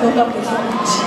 놀랍게 생각했지.